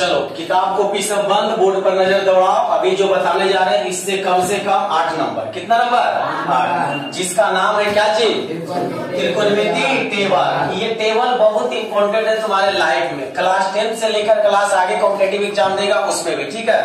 चलो, किताब कॉपी बंद, बोर्ड पर नज़र दौड़ाओ। अभी जो बताने जा रहे हैं, इससे कम से कम आठ नंबर। कितना नंबर? आठ। जिसका नाम है क्या चीज़ त्रिकोणमिति टेबल ये टेबल बहुत इंपॉर्टेंट है तुम्हारे लाइफ में। क्लास टेंथ से लेकर क्लास आगे कॉम्पिटेटिव एग्ज़ाम देगा, उसमें भी, ठीक है?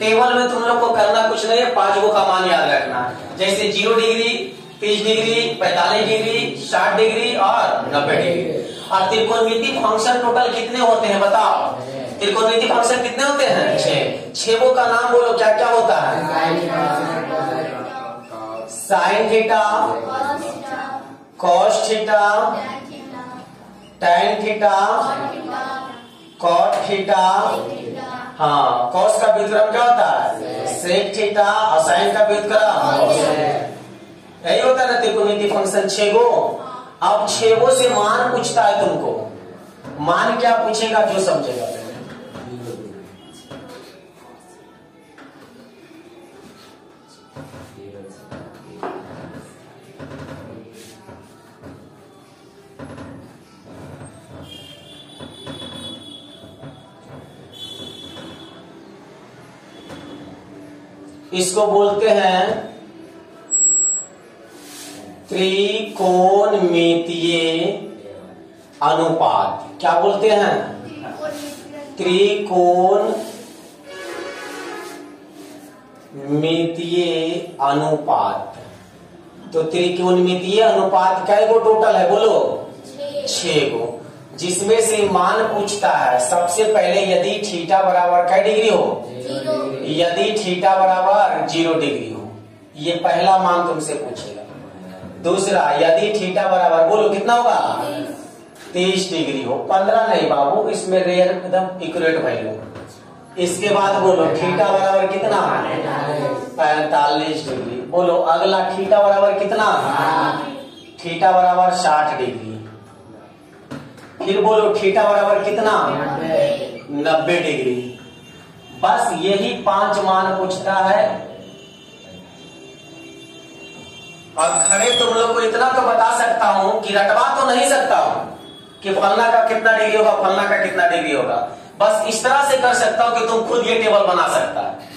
टेबल में तुम लोग को करना कुछ नहीं है, पाँच गो का मान याद रखना। जैसे ज़ीरो डिग्री, तीस डिग्री, पैतालीस डिग्री, साठ डिग्री और नब्बे डिग्री। और त्रिकोणमिति फ़ंक्शन टोटल कितने होते हैं, बताओ? त्रिकोणमिति फ़ंक्शन कितने होते हैं? छह। छह का नाम बोलो क्या क्या होता है? Sine theta, cos theta, tan theta, cot theta. हाँ कॉस का व्युत्क्रम क्या होता है? सेक थीटा और साइन का व्युत्क्रम। यही होता है ना त्रिकोणमिति फ़ंक्शन छह गो अब छह गो से मान पूछता है तुमको। मान क्या पूछेगा जो समझेगा। इसको बोलते हैं त्रिकोण त्रिकोणमितीय अनुपात। क्या बोलते हैं? त्रिकोण मितीय अनुपात। तो त्रिकोणमितीय अनुपात? क्या गो टोटल है? बोलो। छह। गो। जिसमें से मान पूछता है सबसे पहले यदि थीटा बराबर क्या डिग्री हो? यदि थीटा बराबर ज़ीरो डिग्री हो। ये पहला मान तुमसे पूछेगा। दूसरा यदि थीटा बराबर बोलो कितना होगा? तीस। डिग्री हो। पंद्रह नहीं बाबू इसमें रेयर एकदम इक्यूरेट वैल्यू इसके बाद बोलो, थीटा बराबर कितना पैंतालीस डिग्री। बोलो, अगला थीटा बराबर कितना थीटा बराबर साठ डिग्री। फिर बोलो, थीटा बराबर कितना नब्बे डिग्री। बस यही पाँच मान पूछता है। और खड़े तुम लोग को इतना तो बता सकता हूँ कि रटवा तो नहीं सकता हूँ कि फलना का कितना डिग्री होगा, फलना का कितना डिग्री होगा? बस इस तरह से कर सकता हूँ कि तुम खुद ये टेबल बना सकता है।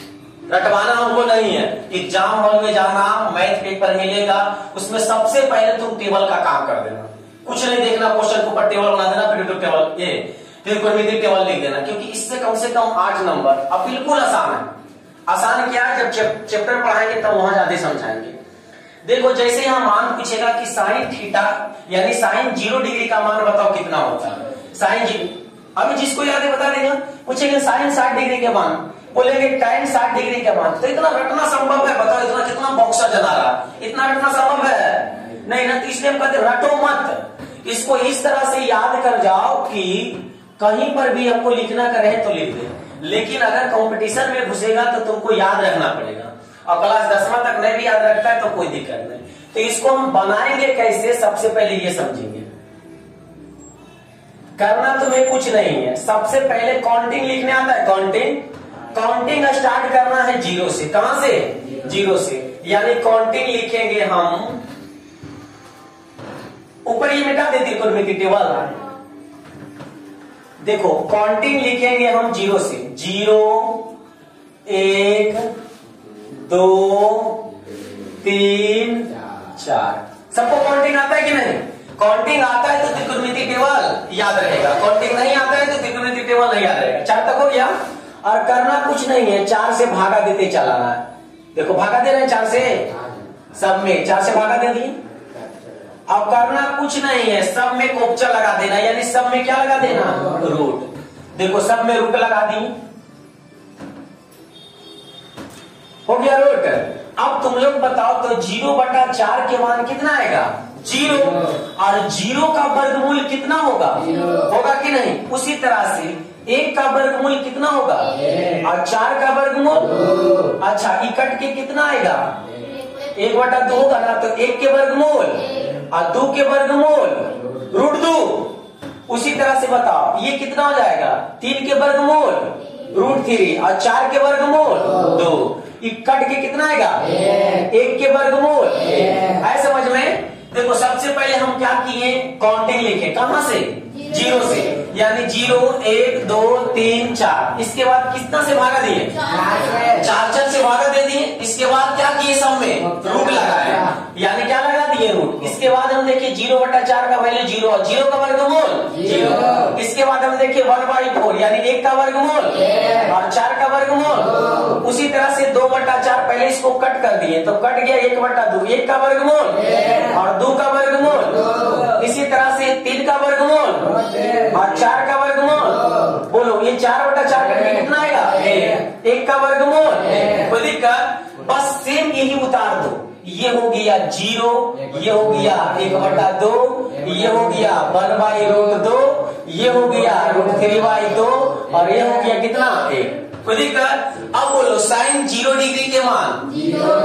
रटवाना हमको नहीं है एग्ज़ाम हॉल में जाना, मैथ पेपर मिलेगा, उसमें सबसे पहले तुम टेबल का काम कर देना। कुछ नहीं देखना, क्वेश्चन के ऊपर टेबल बना देना, फिर टेबल, ये, फिर कोई टेबल लिख देना, क्योंकि इससे कम से कम आठ नंबर, अब बिल्कुल आसान है। आसान क्या जब चैप्टर पढ़ाएँगे, तब वहाँ ज़्यादा समझाएँगे। देखो, जैसे यहाँ मान पूछेगा कि साइन थीटा, यानी साइन ज़ीरो डिग्री का मान बताओ कितना होता है? साइन अभी जिसको याद है बता देगा। पूछेंगे साइन साठ डिग्री के मान बोलेंगे, टाइम साठ डिग्री के मान तो इतना रटना संभव है, बताओ, इतना कितना बॉक्सर जना रहा। इतना रटना संभव है? नहीं ना तो इसलिए हम कहते रटो मत। इसको इस तरह से याद कर जाओ कि कहीं पर भी हमको लिखना करे तो लिख दे। लेकिन अगर कंपटीशन में घुसेगा तो तुमको याद रखना पड़ेगा। और क्लास दसवा तक नहीं भी याद रखता है तो कोई दिक्कत नहीं। तो इसको हम बनाएँगे कैसे, सबसे पहले ये समझेंगे। करना तुम्हें कुछ नहीं है। सबसे पहले काउंटिंग लिखने आता है। काउंटिंग काउंटिंग स्टार्ट करना है ज़ीरो से। कहाँ से? ज़ीरो से। यानी काउंटिंग लिखेंगे हम। ऊपर ये मिटा दे त्रिकोणमिति टेबल देखो काउंटिंग लिखेंगे हम ज़ीरो से। ज़ीरो, एक, दो, तीन, चार। सबको काउंटिंग आता है कि नहीं? काउंटिंग आता है तो त्रिकोणमिति टेबल याद रहेगा। काउंटिंग नहीं आता है तो त्रिकोणमिति टेबल नहीं याद रहेगा। चार तक हो गया? और करना कुछ नहीं है। चार से भागा देते चलाना है। देखो, भागा दे रहे हैं चार से? सब में। चार से भागा दे दिए अब करना कुछ नहीं है। सब में कोपचा लगा देना। यानी सब में क्या लगा देना? रूट। देखो, सब में रूट लगा दी। हो गया रूट। अब तुम लोग बताओ तो ज़ीरो बटा चार के मान कितना आएगा? ज़ीरो। और ज़ीरो का वर्गमूल कितना होगा? होगा कि नहीं? उसी तरह से एक का वर्गमूल कितना होगा? और चार का वर्गमूल? अच्छा इकट के कितना आएगा? एक। बटा दो होगा ना तो एक के वर्गमूल और दो के वर्गमूल। रूट दो। उसी तरह से बताओ ये कितना हो जाएगा? तीन के वर्गमूल रूट थ्री। और चार के वर्गमूल दो। इकट के कितना आएगा? एक। के वर्गमूल। है समझ में? देखो सबसे पहले हम क्या किए? काउंटिंग लिखे। कहाँ से? ज़ीरो से यानी ज़ीरो एक दो तीन चार। इसके बाद कितना से भागा दिए? चार चार से भागा दे दिए। इसके बाद क्या किए सब में? रूट लगाए। यानी क्या लगा दिए रूट? इसके बाद हम देखिए ज़ीरो बटा चार का वैल्यू ज़ीरो और ज़ीरो का वर्गमूल? ज़ीरो। इसके बाद हम देखिए वन बाई फोर यानी एक का वर्गमूल? और चार का वर्गमूल? उसी तरह से दो बटा चार पहले इसको कट कर दिए। तो कट गया एक बटा दो एक का वर्गमूल? और दो का वर्गमूल इसी तरह से तीन का वर्गमूल और चार का वर्गमूल? बोलो ये चार बटा चार करके कितना आएगा? एक। का वर्गमूल? कोई दिक्कत बस सेम यही उतार दो। ये हो गया ज़ीरो ये हो गया एक बटा दो ये हो गया वन बाई रूट दो ये हो गया रूट थ्री बाई दो और ये हो गया कितना? एक। दिक्कत अब बोलो साइन ज़ीरो डिग्री के मान।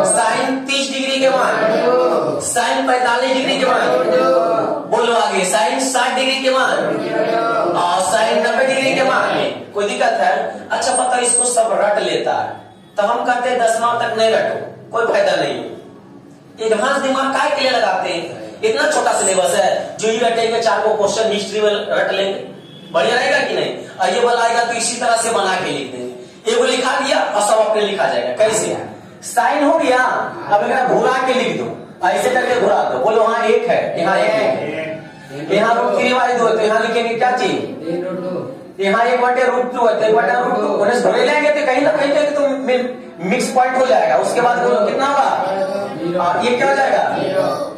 साइन तीस डिग्री के मान। साइन पैतालीस डिग्री के मान। बोलो आगे साइन साठ डिग्री के मान। डिग्री में कोई दिक्कत है? अच्छा पता इसको सब रट लेता है। तो हम कहते हैं दसवां तक नहीं रटो कोई फ़ायदा नहीं। एडवांस दिमाग काय के लिए लगाते हैं। इतना छोटा सिलेबस है जो ही रटेंगे चार को क्वेश्चन हिस्ट्री में रट लेंगे। बढ़िया रहेगा कि नहीं? और ये वाला आएगा तो इसी तरह से बना के लिख देंगे। एगो लिखा दिया और सब अपने लिखा जाएगा। कैसे? है साइन हो गया अब अगर घुरा के लिख दो। ऐसे करके घुरा दो। बोलो वहाँ एक है। यहाँ एक है। यहाँ रूट थ्री वाई दो तो यहाँ लिखेंगे क्या चीज़? यहाँ एक बटे रूट टू है तो एक बटे रूट टू उन्हें घरे लेंगे तो कहीं ना कहीं पे तो मिक्स पॉइंट हो जाएगा। उसके बाद बोलो कितना होगा? हाँ, ये क्या हो जाएगा?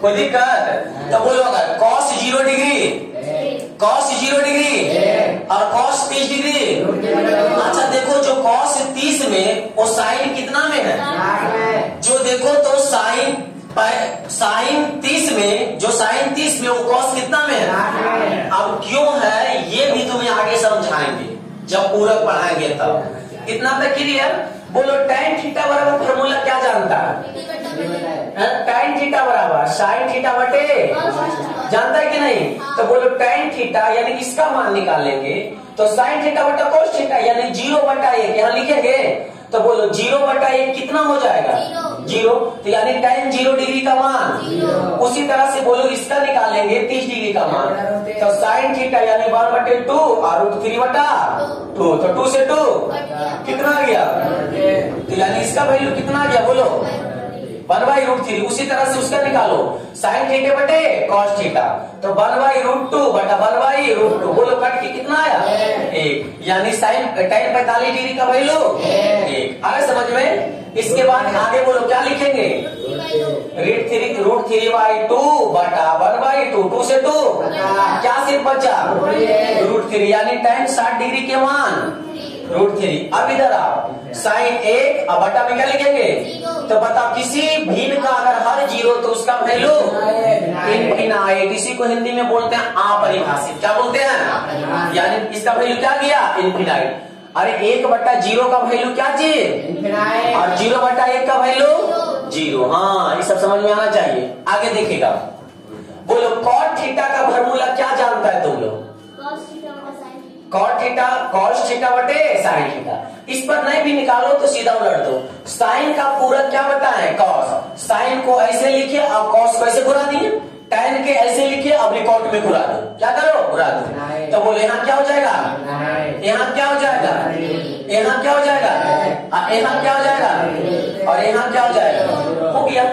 कोई दिक्कत? तो बोलो अगर cos zero degree cos zero degree और कॉस तीस डिग्री अच्छा देखो जो कॉस तीस में वो साइन कितना में है? जो देखो तो साइन साइन तीस में जो साइन तीस में वो कॉस कितना में है? अब क्यों है ये भी तुम्हें आगे समझाएँगे जब पूरक पढ़ाएँगे तब। इतना तक क्लियर? बोलो टेन थीटा बराबर फॉर्मूला क्या जानता है? टेन थीटा बराबर साइन थीटा बटे जानता है कि नहीं? तो बोलो टाइम थीटा यानी इसका मान निकालेंगे? तो साइन थीटा बटा कोस थीटा यानी ज़ीरो बटा एक, यहाँ लिखेंगे तो बोलो ज़ीरो बटा एक कितना हो जाएगा? ज़ीरो। तो यानी टेन ज़ीरो डिग्री का मान। उसी तरह से बोलो इसका निकालेंगे तीस डिग्री का मान। तो साइन थीटा यानी वन बटे टू और रूट थ्री बटा टू। तो टू से टू। कितना आ गया। तो यानी इसका वैल्यू कितना आ गया? बोलो। वन बाई रूट थ्री उसी तरह से उसका निकालो। साइन थीटे बटे कॉस थीटा। तो वन बाई रूट टू बटा वन बाई रूट टू बोलो कट के कितना आया? एक। यानी साइन टेन पैंतालीस डिग्री का वैल्यू? एक। आगे समझ में? इसके बाद आगे बोलो क्या लिखेंगे? Root three root three by two बटा वन बाई टू टू से टू। क्या सिर्फ़ बचा? रूट थ्री यानी टेन साठ डिग्री के मान। रूट थ्री अब इधर आप साइन एक अब बटा में क्या लिखेंगे? तो बताओ किसी भिन्न का अगर हर ज़ीरो तो उसका वैल्यू इनफिनाइट इसी को हिंदी में बोलते हैं अपरिभाषित। क्या बोलते हैं? यानी इसका वैल्यू क्या गया? इनफिनाइट अरे एक बट्टा ज़ीरो का वैल्यू क्या चीज़ और ज़ीरो बट्टा एक का वैल्यू ज़ीरो। हाँ ये सब समझ में आना चाहिए। आगे देखेगा बोलो कॉट थीटा का फॉर्मूला क्या जानता है तुम लोग? कॉट थीटा कॉस थीटा बटे साइन थीटा इस पर नहीं भी निकालो तो सीधा उलट दो। साइन का पूरा क्या बताए कॉस साइन को ऐसे लिखिए अब कॉस को ऐसे घुरा दिए। टेन के ऐसे लिखिए अब रिकॉर्ड में घुरा दो। क्या करो? घुरा दो। तो बोले यहाँ क्या हो जाएगा? यहाँ क्या हो जाएगा? यहाँ क्या हो जाएगा? यहाँ क्या हो जाएगा? और यहाँ क्या हो जाएगा? हो गया।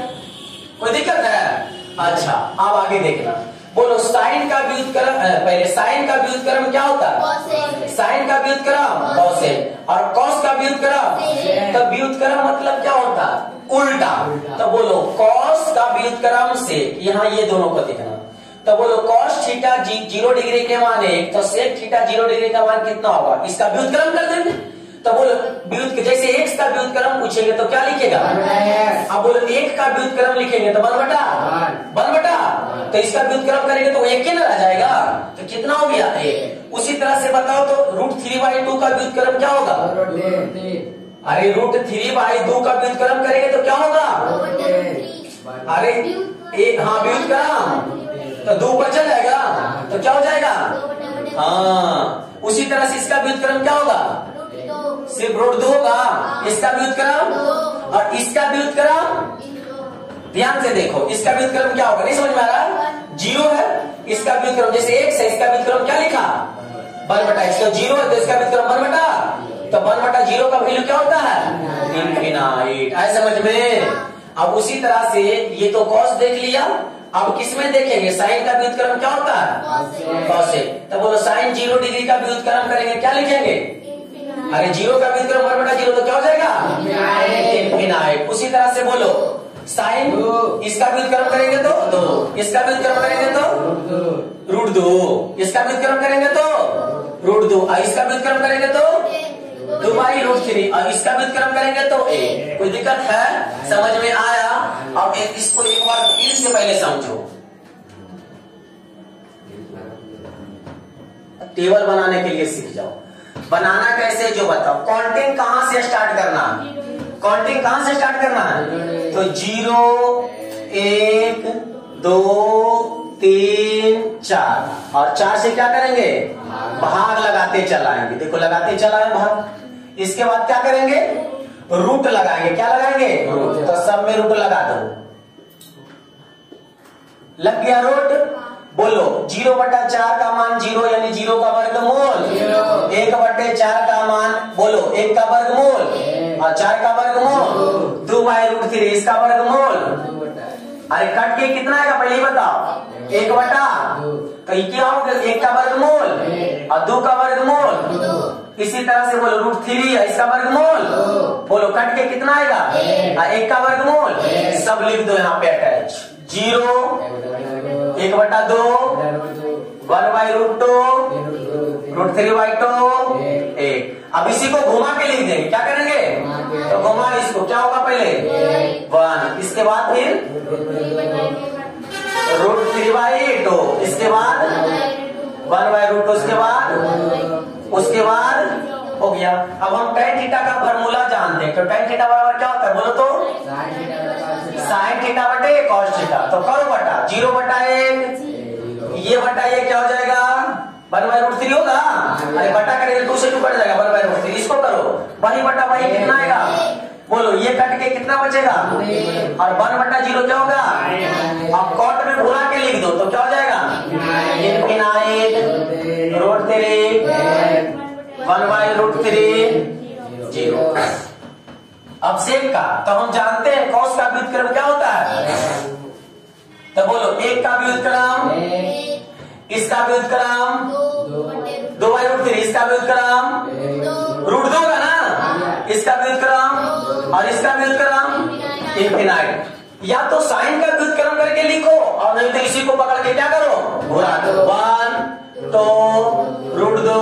कोई दिक्कत है? अच्छा अब आगे देखना। साइन का व्युतक्रम पहले साइन का व्युत्क्रम क्या होता है? साइन का व्युत्क्रम कौशल और कॉस का व्युत्क्रम तो व्युत्क्रम मतलब क्या होता है? उल्टा. तो बोलो कॉस का व्युत्क्रम से यहाँ ये दोनों को देखना। तो बोलो कॉस थीटा जी, ज़ीरो डिग्री के मान एक तो सेक थीटा ज़ीरो डिग्री का मान कितना होगा? इसका व्युत्क्रम कर देंगे। तो बोलो व्युत जैसे एक का व्युत्क्रम पूछेंगे तो क्या लिखेगा? अब बोलो एक का व्युत्क्रम लिखेंगे तो वन बटा? वन बटा? तो इसका व्युत्क्रम करेंगे तो एक ही ना रह जाएगा। तो कितना हो गया? एक उसी तरह से बताओ तो रूट थ्री बाई टू का व्युत्क्रम क्या होगा? अरे रूट थ्री बाई दो का व्युत्क्रम करेंगे तो क्या होगा? अरे एक हाँ व्युत्क्रम। तो दो बचा जाएगा। तो क्या हो जाएगा? हाँ उसी तरह से इसका व्युत्क्रम क्या होगा? सिर्फ़ रोड दो होगा। इसका व्युत्क्रम? और इसका व्युत्क्रम? ध्यान से देखो, इसका व्युत्क्रम क्या होगा? नहीं समझ में आ रहा? ज़ीरो है इसका व्युत्क्रम जैसे एक से इसका व्युत्क्रम क्या लिखा? वन बटा इसका ज़ीरो है तो इसका व्युत्क्रम वन बटा? तो वन बटा ज़ीरो का वैल्यू क्या होता है? इन्फिनाइट आए समझ में? अब उसी तरह से ये तो कॉस देख लिया अब किसमें देखेंगे? साइन का व्युत्क्रम क्या होता है? कॉसेक तो बोलो साइन ज़ीरो डिग्री का व्युत्क्रम करेंगे क्या लिखेंगे? अरे ज़ीरो का व्युत्क्रम वन बटा ज़ीरो तो क्या हो जाएगा? इन्फिनाइट उसी तरह से बोलो साइन? इसका व्युत्क्रम करेंगे तो? दो इसका व्युत्क्रम करेंगे तो? रूट दो। इसका व्युत्क्रम करेंगे तो? रूट दो। और इसका व्युत्क्रम करेंगे तो? By root three. और इसका व्युत्क्रम करेंगे तो? ए। कोई दिक्कत है? समझ में आया? अब इसको एक बार फिर से पहले समझो। टेबल बनाने के लिए सीख जाओ। बनाना कैसे जो बताओ। काउंटिंग कहाँ से स्टार्ट करना? काउंटिंग कहाँ से स्टार्ट करना है? तो ज़ीरो एक दो तीन चार। और चार से क्या करेंगे? भाग लगाते चलाएँगे। देखो लगाते चलाए भाग। इसके बाद क्या करेंगे? रूट लगाएँगे। क्या लगाएँगे? तो सब में रूट लगा दो। लग गया रूट? बोलो। ज़ीरो बटा चार का मान ज़ीरो यानी ज़ीरो का वर्गमूल। एक बटे चार का मान बोलो एक का वर्गमूल। और चार का वर्गमूल दो बाई रूट थ्री इसका वर्गमूल अरे कट के कितना आएगा पहले बताओ। एक बटा? तो ये क्या होगा एक का वर्गमूल और दो का वर्गमूल इसी तरह से बोलो, रूट थ्री है, इसका वर्गमूल बोलो, कट के कितना आएगा? और एक का वर्गमूल सब लिख दो यहाँ पे अटैच ज़ीरो, एक बटा दो, one by root two root three by two एक। अब इसी को घुमा के लिख देंगे क्या करेंगे? तो घुमा इसको। क्या होगा पहले? वन। इसके बाद फिर? Root three by two. इसके बाद? One by root two. उसके बाद? उसके बाद? हो गया। अब हम टेन थीटा का फॉर्मूला जानते हैं। तो टेन थीटा बराबर क्या होता है? बोलो तो। साइन थीटा बटे कॉस थीटा तो करो बटा? ज़ीरो बटा एक। ये बटा ये क्या हो जाएगा? वन बाई रूट थ्री होगा अरे बटा करेंगे टू से टू कट जाएगा वन बाई रूट थ्री इसको करो। वही बटा वही कितना आएगा? बोलो ये कट के कितना बचेगा? और वन बटा ज़ीरो क्या होगा? अब कॉट में घुरा के लिख दो तो क्या हो जाएगा? Root three one by root three zero. अब सेक का तो हम जानते हैं कॉस का व्युत्क्रम क्या होता है। तो बोलो एक का व्युत्क्रम? इसका व्युत्क्रम दो बाई रूट। थ्री इसका व्युत्क्रम रूट दो का ना? इसका व्युत्क्रम और इसका व्युत्क्रम इन्फिनाइट। या तो साइन का व्युत्क्रम करके लिखो और नहीं तो इसी को पकड़ के क्या करो? घुरा दो। वन तो रूट दो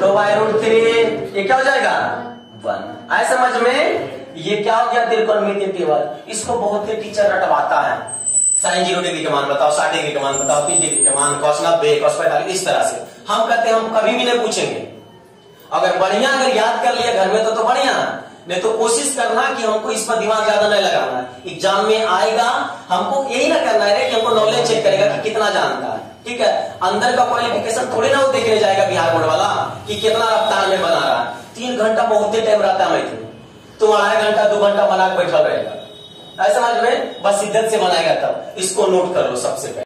दो बाई रूट थ्री ये क्या हो जाएगा? वन। आए समझ में? ये क्या हो गया? त्रिकोणमितीय टेबल इसको बहुत ही टीचर रटवाता है। साइन ज़ीरो डिग्री के मान बताओ, साठ डिग्री के मान बताओ तीन डिग्री के मान, कॉस नब्बे कॉस पैंतालीस इस तरह से। हम कहते हैं, हम कभी भी नहीं पूछेंगे। अगर बढ़िया अगर याद कर लिया घर में तो तो बढ़िया। नहीं तो कोशिश करना कि हमको इस पर दिमाग ज़्यादा नहीं लगाना। एग्ज़ाम में आएगा, हमको यही ना करना है कि हमको नॉलेज चेक करेगा कि कितना जानता है। ठीक है? अंदर का क्वालिफिकेशन थोड़ी ना वो देखने जाएगा बिहार बोर्ड वाला, कि कितना रफ्तार में बना रहा। है तीन घंटा बहुत ही टाइम रहता है मैं तुम अढ़ाई घंटा, दो घंटा बना के बैठा रहेगा। ऐसा समझ में बस शिद्दत से मनाया तब इसको नोट कर सबसे पहले।